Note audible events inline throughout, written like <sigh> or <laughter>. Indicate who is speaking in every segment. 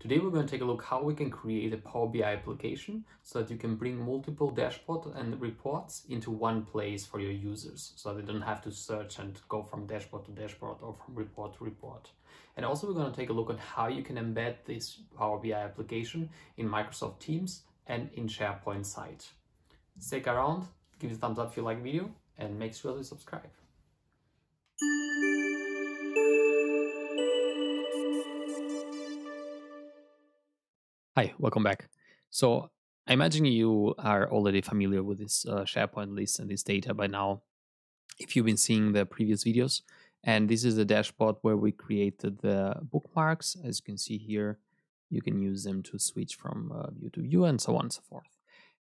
Speaker 1: Today we're going to take a look how we can create a Power BI application so that you can bring multiple dashboards and reports into one place for your users so they don't have to search and go from dashboard to dashboard or from report to report. And also we're going to take a look at how you can embed this Power BI application in Microsoft Teams and in SharePoint site. Stick around, give it a thumbs up if you like the video and make sure to subscribe. Hi, welcome back. So I imagine you are already familiar with this uh, SharePoint list and this data by now, if you've been seeing the previous videos. And this is the dashboard where we created the bookmarks. As you can see here, you can use them to switch from uh, view to view and so on and so forth.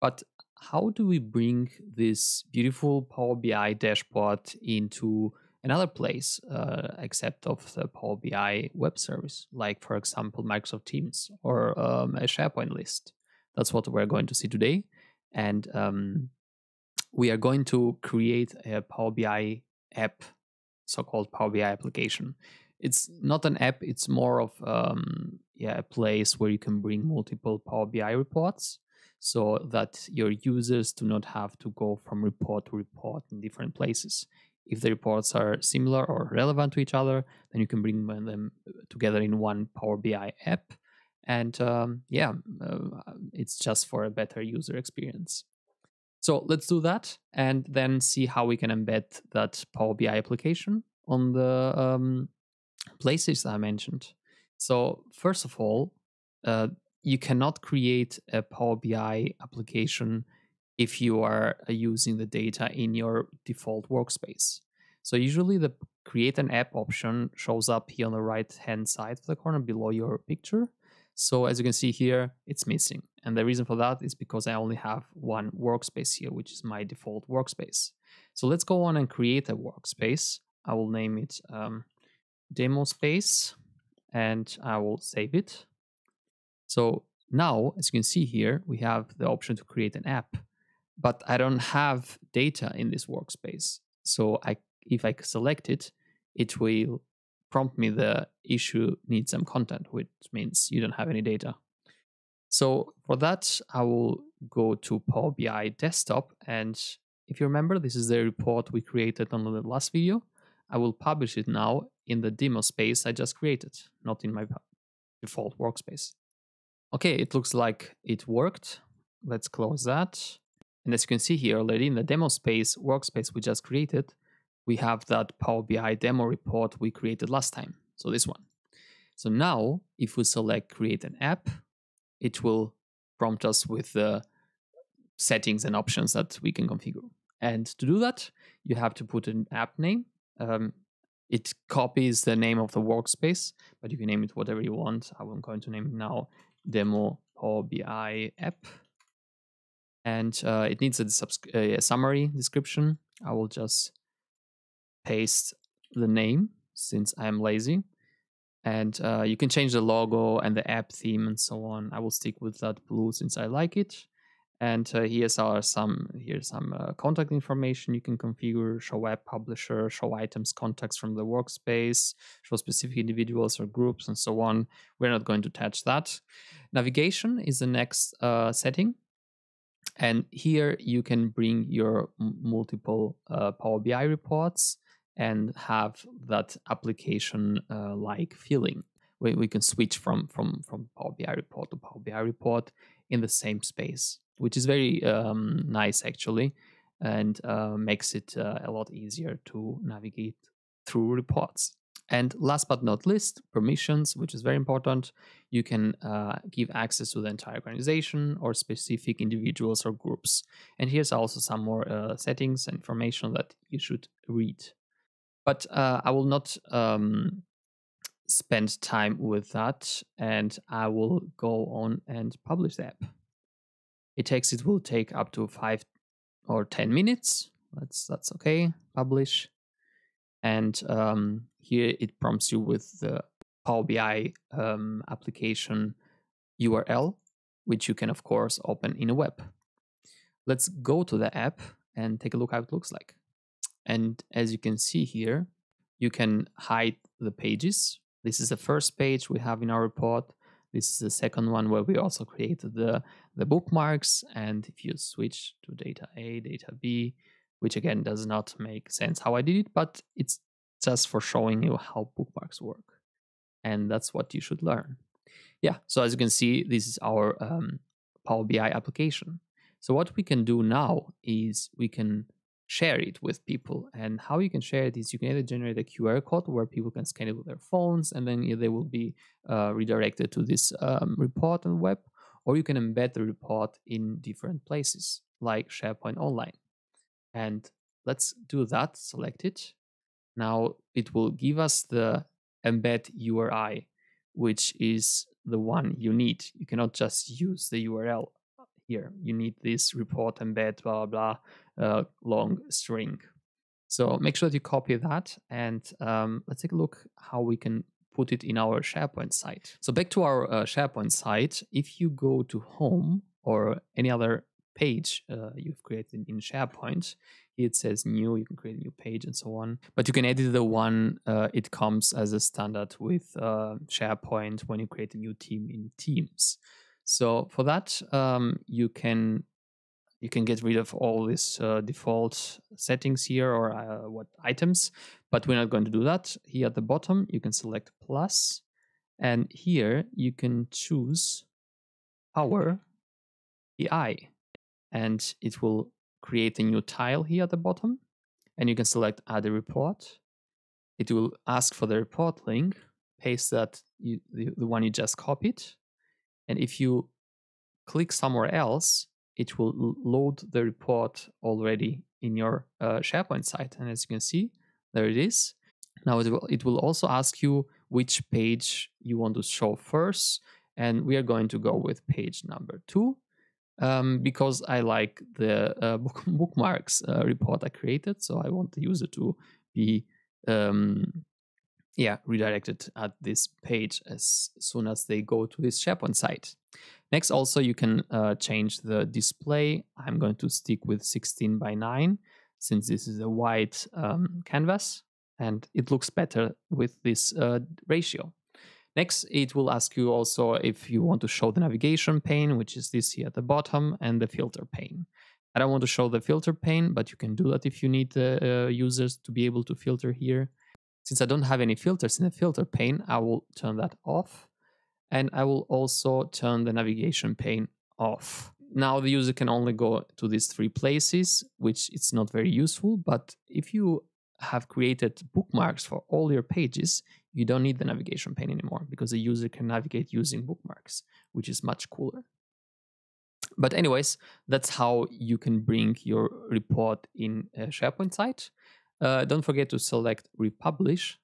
Speaker 1: But how do we bring this beautiful Power BI dashboard into another place uh, except of the Power BI web service, like for example Microsoft Teams or um, a SharePoint list. That's what we're going to see today, and um, we are going to create a Power BI app, so-called Power BI application. It's not an app; it's more of um, yeah a place where you can bring multiple Power BI reports so that your users do not have to go from report to report in different places if the reports are similar or relevant to each other, then you can bring them together in one Power BI app. And um, yeah, uh, it's just for a better user experience. So let's do that and then see how we can embed that Power BI application on the um, places I mentioned. So, first of all, uh, you cannot create a Power BI application if you are uh, using the data in your default workspace. So usually the create an app option shows up here on the right hand side of the corner below your picture. So as you can see here, it's missing. And the reason for that is because I only have one workspace here, which is my default workspace. So let's go on and create a workspace. I will name it um, demo space and I will save it. So now, as you can see here, we have the option to create an app but I don't have data in this workspace. So I, if I select it, it will prompt me the issue needs some content, which means you don't have any data. So for that, I will go to Power BI desktop. And if you remember, this is the report we created on the last video. I will publish it now in the demo space I just created, not in my default workspace. Okay, it looks like it worked. Let's close that. And as you can see here already in the demo space workspace we just created, we have that Power BI demo report we created last time. So this one. So now if we select create an app, it will prompt us with the settings and options that we can configure. And to do that, you have to put an app name. Um, it copies the name of the workspace, but you can name it whatever you want. I'm going to name it now demo Power BI app and uh, it needs a, a, summary description. I will just paste the name since I'm lazy. And uh, you can change the logo and the app theme and so on. I will stick with that blue since I like it. And uh, here's our some here's some uh, contact information you can configure: show web publisher, show items contacts from the workspace, show specific individuals or groups, and so on. We're not going to touch that. Navigation is the next uh, setting. And here you can bring your multiple uh, Power BI reports and have that application uh, like feeling. We, we can switch from, from, from Power BI report to Power BI report in the same space, which is very um, nice actually and uh, makes it uh, a lot easier to navigate through reports. And last but not least, permissions, which is very important. You can uh, give access to the entire organization or specific individuals or groups. And here's also some more uh, settings and information that you should read. But uh, I will not um, spend time with that, and I will go on and publish the app. It takes it will take up to five or ten minutes. That's that's okay. Publish and um, here it prompts you with the Power BI um, application URL, which you can, of course, open in a web. Let's go to the app and take a look how it looks like. And as you can see here, you can hide the pages. This is the first page we have in our report. This is the second one where we also created the, the bookmarks. And if you switch to data A, data B, which again does not make sense how I did it, but it's just for showing you how bookmarks work. And that's what you should learn. Yeah, so as you can see, this is our um, Power BI application. So what we can do now is we can share it with people. And how you can share it is you can either generate a QR code where people can scan it with their phones and then they will be uh, redirected to this um, report on web, or you can embed the report in different places like SharePoint Online. And let's do that, select it. Now it will give us the embed URI, which is the one you need. You cannot just use the URL here. You need this report embed, blah, blah, blah, uh, long string. So make sure that you copy that and um, let's take a look how we can put it in our SharePoint site. So back to our uh, SharePoint site, if you go to home or any other page uh, you've created in SharePoint, it says new, you can create a new page and so on. But you can edit the one, uh, it comes as a standard with uh, SharePoint when you create a new team in Teams. So for that, um, you can you can get rid of all these uh, default settings here or uh, what items, but we're not going to do that. Here at the bottom, you can select plus, and here you can choose Power BI, and it will create a new tile here at the bottom, and you can select Add a report. It will ask for the report link, paste that you, the, the one you just copied, and if you click somewhere else, it will load the report already in your uh, SharePoint site. And as you can see, there it is. Now it will, it will also ask you which page you want to show first. And we are going to go with page number two um, because I like the uh, book, <laughs> bookmarks uh, report I created. So I want the user to be um, yeah, redirected at this page as soon as they go to this SharePoint site. Next, also, you can uh, change the display. I'm going to stick with 16 by 9 since this is a white um, canvas and it looks better with this uh, ratio. Next, it will ask you also if you want to show the navigation pane, which is this here at the bottom, and the filter pane. I don't want to show the filter pane, but you can do that if you need the uh, users to be able to filter here. Since I don't have any filters in the filter pane, I will turn that off. And I will also turn the navigation pane off. Now the user can only go to these three places, which it's not very useful. But if you have created bookmarks for all your pages, you don't need the navigation pane anymore because the user can navigate using bookmarks, which is much cooler. But anyways, that's how you can bring your report in a SharePoint site. Uh, don't forget to select republish.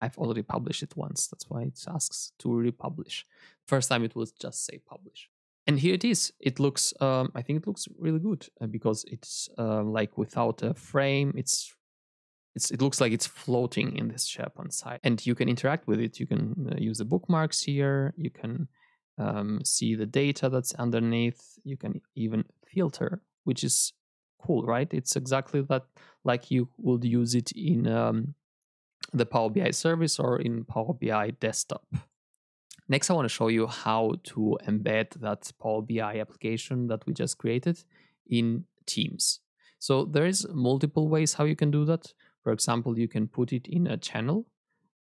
Speaker 1: I've already published it once. That's why it asks to republish. First time it was just say publish. And here it is. It looks, um, I think it looks really good uh, because it's uh, like without a frame. It's, it's, it looks like it's floating in this SharePoint site, and you can interact with it. You can uh, use the bookmarks here. You can um, see the data that's underneath. You can even filter, which is cool, right? It's exactly that like you would use it in um, the Power BI service or in Power BI desktop. Next, I want to show you how to embed that Power BI application that we just created in Teams. So there is multiple ways how you can do that. For example, you can put it in a channel.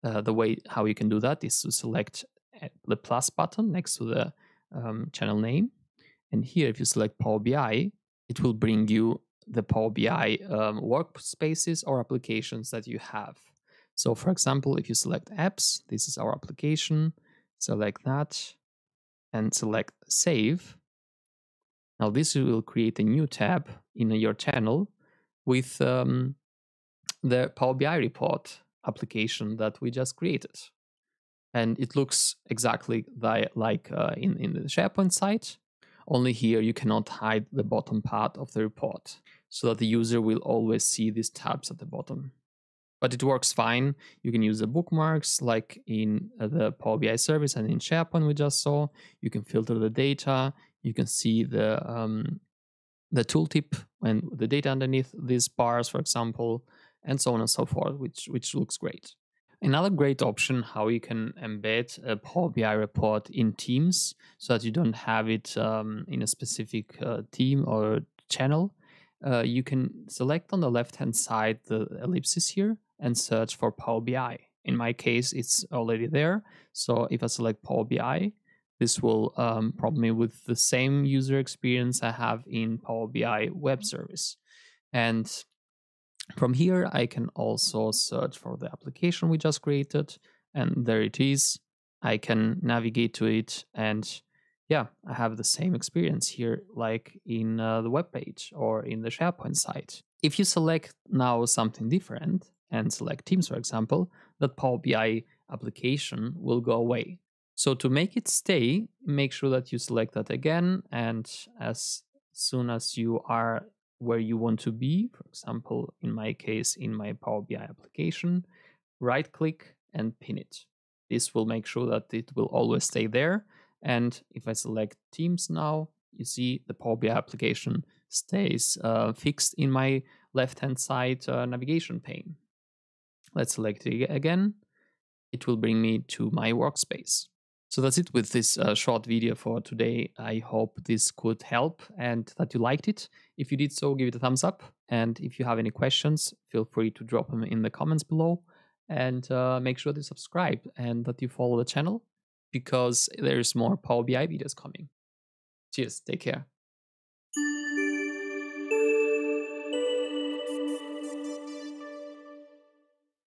Speaker 1: Uh, the way how you can do that is to select uh, the plus button next to the um, channel name. And here, if you select Power BI, it will bring you the Power BI um, workspaces or applications that you have. So for example, if you select apps, this is our application, select that and select save. Now this will create a new tab in your channel with um, the Power BI report application that we just created. And it looks exactly like uh, in, in the SharePoint site, only here you cannot hide the bottom part of the report so that the user will always see these tabs at the bottom. But it works fine. You can use the bookmarks like in uh, the Power BI service and in SharePoint we just saw. You can filter the data. You can see the um, the tooltip and the data underneath these bars, for example, and so on and so forth, which which looks great. Another great option how you can embed a Power BI report in Teams so that you don't have it um, in a specific uh, team or channel. Uh, you can select on the left hand side the ellipsis here and search for Power BI. In my case, it's already there. So if I select Power BI, this will um, prompt me with the same user experience I have in Power BI web service. And from here, I can also search for the application we just created, and there it is. I can navigate to it, and yeah, I have the same experience here like in uh, the web page or in the SharePoint site. If you select now something different and select Teams, for example, that Power BI application will go away. So to make it stay, make sure that you select that again, and as soon as you are where you want to be, for example, in my case, in my Power BI application, right click and pin it. This will make sure that it will always stay there. And if I select Teams now, you see the Power BI application stays uh, fixed in my left-hand side uh, navigation pane. Let's select it again. It will bring me to my workspace. So that's it with this uh, short video for today. I hope this could help and that you liked it. If you did so, give it a thumbs up. And if you have any questions, feel free to drop them in the comments below. And uh, make sure to subscribe and that you follow the channel because there's more Power BI videos coming. Cheers, take care.